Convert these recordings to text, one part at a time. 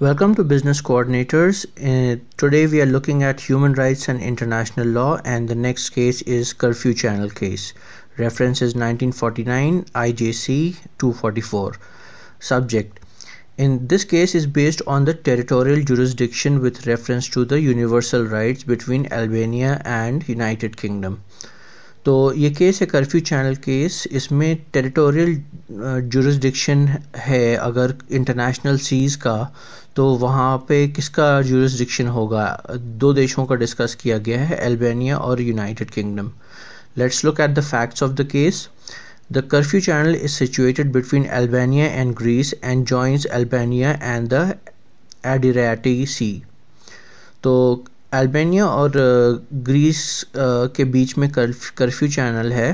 Welcome to Business Coordinators. Uh, today we are looking at human rights and international law and the next case is curfew channel case. Reference is 1949 IJC 244. Subject in this case is based on the territorial jurisdiction with reference to the universal rights between Albania and United Kingdom. तो ये case है Corfu channel case इसमें territorial jurisdiction है अगर international seize का तो वहाँ पे किसका जुरिस्डिक्शन होगा? दो देशों का डिस्कस किया गया है अल्बानिया और United Kingdom let's look at the facts of the case The Curfew Channel is situated between Albania and Greece and joins Albania and the Adriatic Sea. तो अल्बेनिया और ग्रीस के बीच में कर्फ्यू चैनल है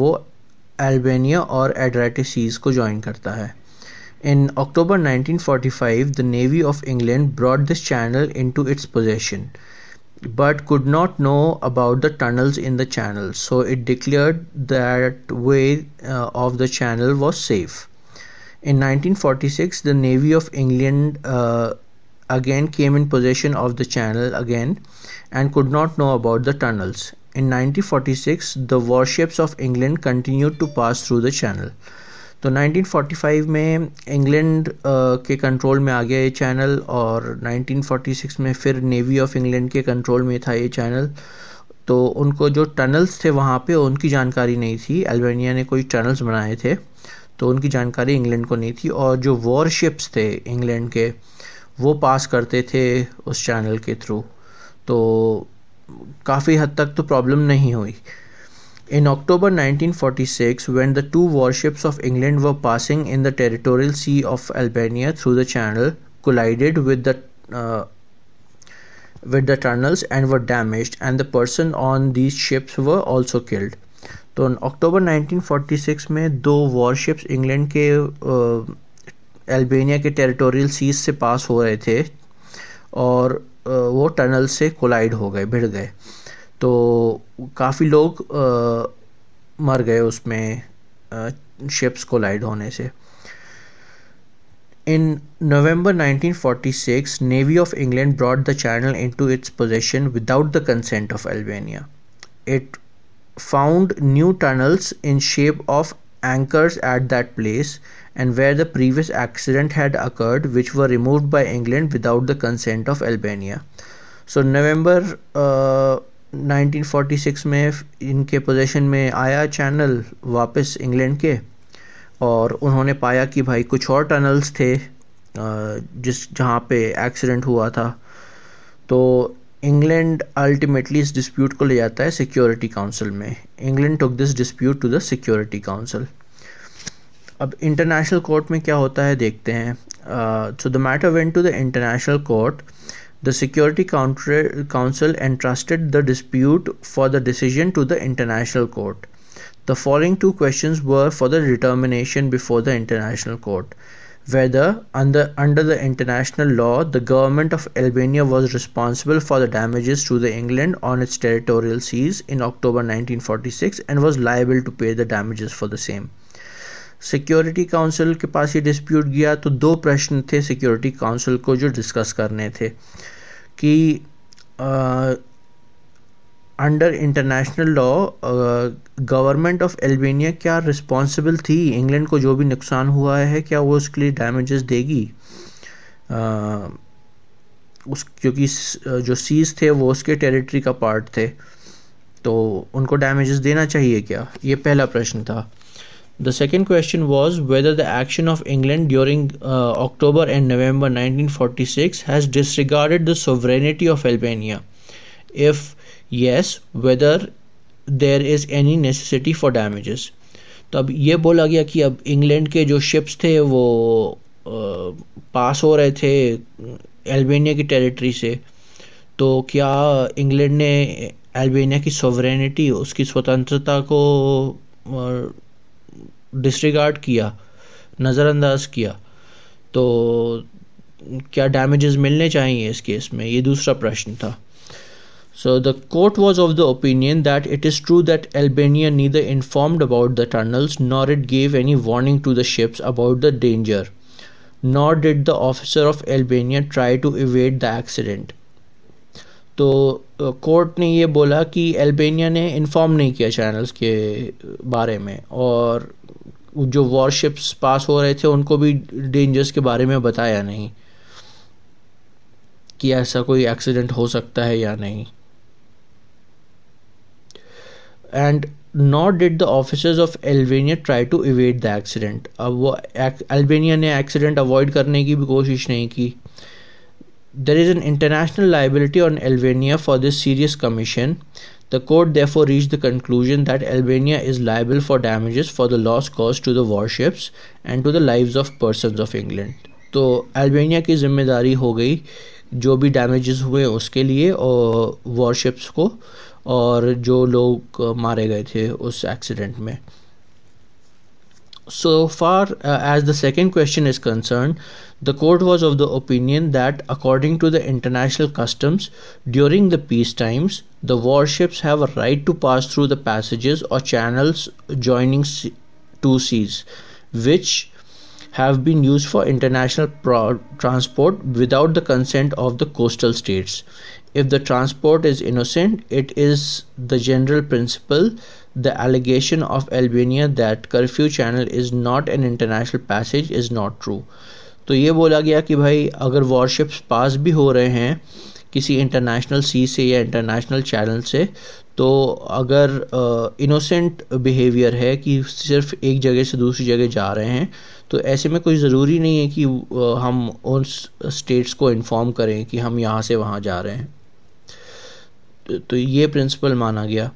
वो Albania और एड्राटिसीज को join करता है। In October 1945 the navy of England brought this channel into its position but could not know about the tunnels in the channel so it declare that way of the channel was safe in 1946 the navy of England again came in possession of the channel again and could not know about the tunnels. In 1946, the warships of England continued to pass through the channel. तो 1945 में England के control में आ गया ये channel और 1946 में फिर navy of England के कंट्रोल में था ये चैनल तो उनको जो टनल्स थे वहाँ पे उनकी जानकारी नहीं थी अल्बानिया ने कोई टनल्स बनाए थे तो उनकी जानकारी इंग्लैंड को नहीं थी और जो वॉरशिप्स थे इंग्लैंड के वो पास करते थे उस चैनल के थ्रू तो काफ़ी हद तक तो प्रॉब्लम नहीं हुई। In October 1946 when the two warships of England were passing in the territorial sea of Albania through the channel collided with the with the tunnels and were damaged and the person on these ships were also killed तो अक्टूबर 1946 में दो warships England के Albania के territorial seas से pass हो रहे थे और वो टनल से कोलाइड हो गए भिड़ गए। तो काफ़ी लोग आ, मर गए उसमें शिप्स कोलाइड होने से। In November 1946 navy of England brought the channel into its position without the consent of Albania it found new tunnels in shape of anchors at that place and where the previous accident had occurred which were removed by England without the consent of Albania. So November uh, 1946 में इनके position में आया channel वापस England के और उन्होंने पाया कि भाई कुछ और टनल्स थे जिस जहाँ पे एक्सीडेंट हुआ था। तो इंग्लैंड अल्टीमेटली इस डिस्प्यूट को ले जाता है सिक्योरिटी काउंसिल में। England took this dispute to the security council अब इंटरनेशनल कोर्ट में क्या होता है देखते हैं so the matter went to the international court The Security Council entrusted the dispute for the decision to the International Court. The following two questions were for the determination before the International Court whether, under, under the international law, the government of Albania was responsible for the damages to the England on its territorial seas in October 1946 and was liable to pay the damages for the same. Security council के पास ये dispute गया तो दो प्रश्न थे security council को जो डिस्कस करने थे कि under international law government of Albania क्या रिस्पॉन्सिबल थी? इंग्लैंड को जो भी नुकसान हुआ है क्या वो उसके लिए डैमेजेस देगी? uh, उस क्योंकि जो सीज थे वो उसके टेरिटरी का पार्ट थे। तो उनको डैमेजेस देना चाहिए क्या? ये पहला प्रश्न था। The second question was whether the action of England during uh, October and November 1946 has disregarded the sovereignty of Albania. If yes, whether there is any necessity for damages. तो अब ये बोला गया कि अब इंग्लैंड के जो शिप्स थे वो पास हो रहे थे अल्बानिया की टेरिटरी से तो क्या इंग्लैंड ने अल्बानिया की सोवरेनिटी उसकी स्वतंत्रता को डिसरिगार्ड किया, नज़रअंदाज किया तो क्या डैमेज मिलने चाहिए इस केस में? ये दूसरा प्रश्न था। So the court was of the opinion that it is true that Albania neither informed about the tunnels nor it gave any warning to the ships about the danger not did the officer of Albania try to evade the accident तो court ने ये बोला कि Albania ने inform नहीं किया channels के बारे में और जो वॉरशिप्स पास हो रहे थे, उनको भी डेंजर्स के बारे में बताया नहीं कि ऐसा कोई एक्सीडेंट हो सकता है या नहीं। And not did the officers of Albania try to evade the accident अब वो एल्बेनिया ने एक्सीडेंट अवॉइड करने की भी कोशिश नहीं की। There is an international liability on Albania for this serious commission. The court therefore reached the conclusion that Albania is liable for damages for the loss caused to the warships and to the lives of persons of England. तो Albania की ज़िम्मेदारी हो गई जो भी damages हुए उसके लिए और वॉरशिप्स को और जो लोग मारे गए थे उस एक्सीडेंट में So far uh, as the second question is concerned, the court was of the opinion that according to the international customs, during the peace times, the warships have a right to pass through the passages or channels joining two seas, which have been used for international transport without the consent of the coastal states. If the transport is innocent, it is the general principle the allegation of Albania that curfew channel is not an international passage is not true. तो ये बोला गया कि भाई अगर warships पास भी हो रहे हैं किसी इंटरनेशनल सी से या इंटरनेशनल चैनल से तो अगर इनोसेंट बिहेवियर है कि सिर्फ़ एक जगह से दूसरी जगह जा रहे हैं तो ऐसे में कोई ज़रूरी नहीं है कि uh, हम उन स्टेट्स को इन्फॉर्म करें कि हम यहाँ से वहाँ जा रहे हैं तो, तो ये प्रिंसिपल माना गया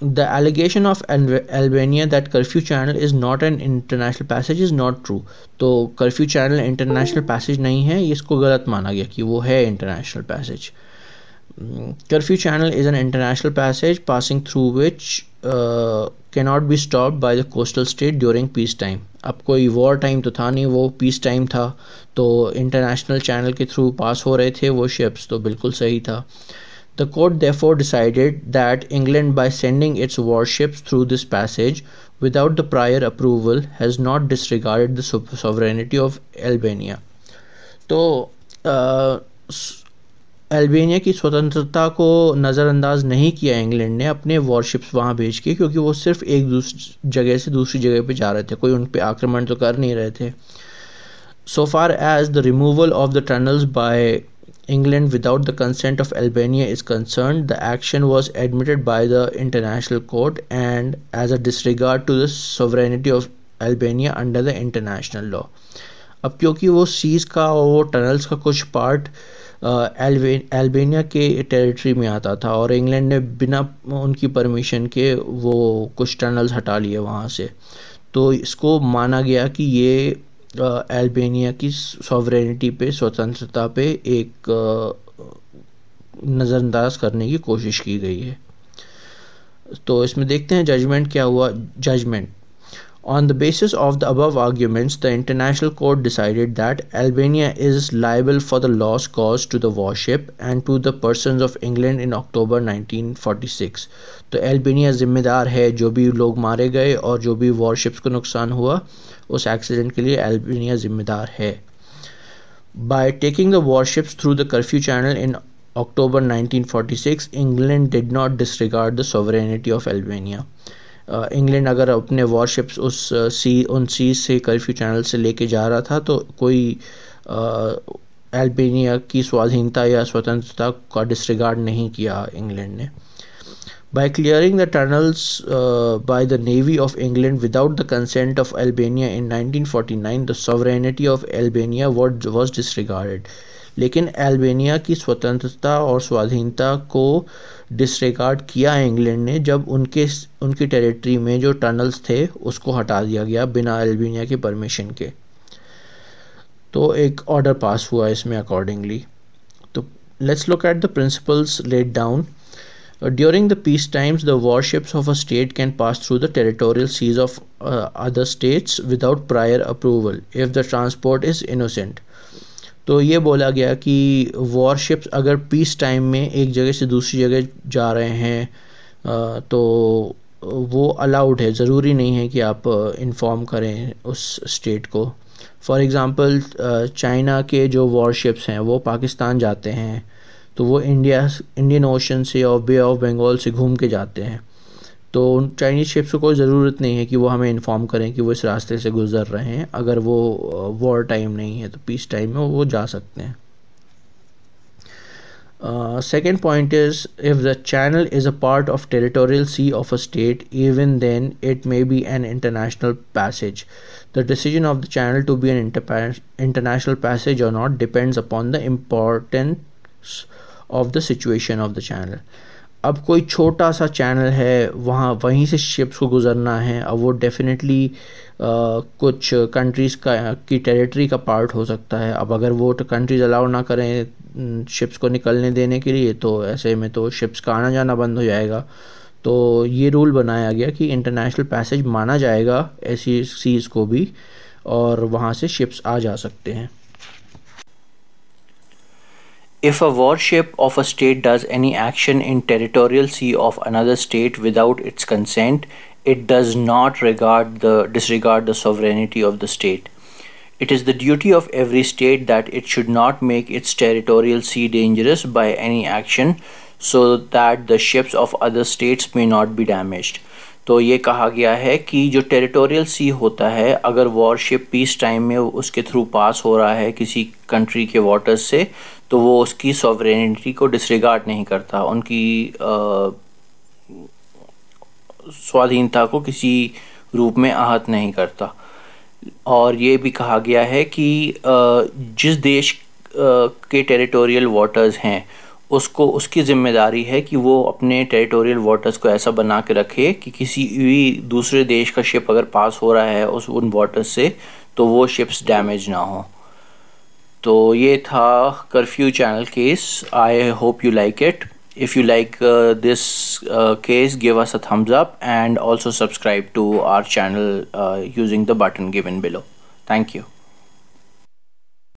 the allegation of Albania that curfew channel is not an international passage is not true तो curfew channel international passage नहीं है इसको गलत माना गया कि वो है international passage curfew channel is an international passage passing through which uh, cannot be stopped by the coastal state during peace time अब कोई वॉर टाइम तो था नहीं वो पीस टाइम था तो इंटरनेशनल चैनल के थ्रू पास हो रहे थे वो शिप्स तो बिल्कुल सही था The court therefore decided that England, by sending its warships through this passage without the prior approval, has not disregarded the sovereignty of Albania. तो अल्बेनिया की स्वतंत्रता को नज़रअंदाज नहीं किया इंग्लैंड ने अपने वॉरशिप्स वहाँ भेज के क्योंकि वो सिर्फ़ एक दूसरी जगह से दूसरी जगह पे जा रहे थे कोई उन पर आक्रमण तो कर नहीं रहे थे so far as the removal of the tunnels by England without the consent of Albania is concerned, the action was admitted by the International Court and as a disregard to the sovereignty of Albania under the international law. अब क्योंकि वो seize का और वो tunnels का कुछ part Albania के territory में आता था और इंग्लैंड ने बिना उनकी परमिशन के वो कुछ टनल्स हटा लिए वहाँ से तो इसको माना गया कि ये अल्बेनिया की सॉवरेनिटी पे, स्वतंत्रता पे एक नज़रअंदाज करने की कोशिश की गई है। तो इसमें देखते हैं जजमेंट क्या हुआ। Judgement on the basis of the above arguments the international court decided that Albania is liable for the loss cause to the warship and to the person of England in October 1946 तो Albania जिम्मेदार है, जो भी लोग मारे गए और जो भी वॉरशिप्स को नुकसान हुआ उस एक्सीडेंट के लिए एल्बेनिया जिम्मेदार है। By taking the warships through the Corfu channel in October 1946 England did not disregard the sovereignty of Albania England अगर अपने वॉरशिप्स उस uh, सी उन सी से कर्फ्यू चैनल से लेके जा रहा था तो कोई uh, एल्बेनिया की स्वाधीनता या स्वतंत्रता का डिसरिगार्ड नहीं किया इंग्लैंड ने। By clearing the tunnels uh, by the Navy of England without the consent of Albania in 1949, the sovereignty of Albania was, was disregarded. लेकिन अल्बेनिया की स्वतंत्रता और स्वाधीनता को डिसरिगार्ड किया इंग्लैंड ने जब उनके उनकी टेरिटरी में जो टनल्स थे उसको हटा दिया गया बिना अल्बेनिया के परमिशन के। तो एक ऑर्डर पास हुआ इसमें अकॉर्डिंगली तो let's look at the principles laid down during the peace times the warships of a state can pass through the territorial seas of other states without prior approval if the transport is innocent तो ये बोला गया कि warships अगर peace time में एक जगह से दूसरी जगह जा रहे हैं uh, तो वो अलाउड है, ज़रूरी नहीं है कि आप uh, इंफॉर्म करें उस स्टेट को. फॉर एग्ज़ाम्पल चाइना के जो वॉरशिप्स हैं, वो पाकिस्तान जाते हैं. तो वो इंडिया इंडियन ओशन से और बे ऑफ़ बंगाल से घूम के जाते हैं। तो चाइनीज़ शिप्स को कोई ज़रूरत नहीं है कि वो हमें इन्फॉर्म करें कि वो इस रास्ते से गुजर रहे हैं। अगर वो uh, वॉर टाइम नहीं है तो पीस टाइम में वो जा सकते हैं। Second point is if the channel is a part of territorial sea of a state even then it may be an international passage the decision of the channel to be an international passage और not depends upon the important of the situation of the channel. अब कोई छोटा सा channel है, वहाँ, वहीं से ships को गुज़रना है, अब वो डेफिनेटली कुछ कंट्रीज़ का, की टेरिटरी का पार्ट हो सकता है। अब अगर वो कंट्रीज़ अलाउ ना करें शिप्स को निकलने देने के लिए तो ऐसे में तो शिप्स का आना जाना बंद हो जाएगा। तो ये रूल बनाया गया कि इंटरनेशनल पैसेज माना जाएगा ऐसी सीज़ को भी, और वहाँ से शिप्स आ जा सकते हैं। If a warship of a state does any action in territorial sea of another state without its consent, it does not regard the disregard the sovereignty of the state. It is the duty of every state that it should not make its territorial sea dangerous by any action so that the ships of other states may not be damaged. तो ये कहा गया है कि जो territorial सी होता है, अगर वॉरशिप पीस टाइम में उसके थ्रू पास हो रहा है किसी कंट्री के वाटर्स से तो वो उसकी सॉवरेनिटी को डिसरिगार्ड नहीं करता। उनकी स्वाधीनता को किसी रूप में आहत नहीं करता। और ये भी कहा गया है कि जिस देश के टेरिटोरियल वाटर्स हैं उसको, उसकी ज़िम्मेदारी है कि वो अपने टेरिटोरियल वाटर्स को ऐसा बना के रखे कि किसी भी दूसरे देश का शिप अगर पास हो रहा है उस, उन वाटर्स से तो वो शिप्स डैमेज ना हो। तो ये था Corfu channel case I hope you like it if you like this case give us a thumbs up and also subscribe to our channel using the button given below thank you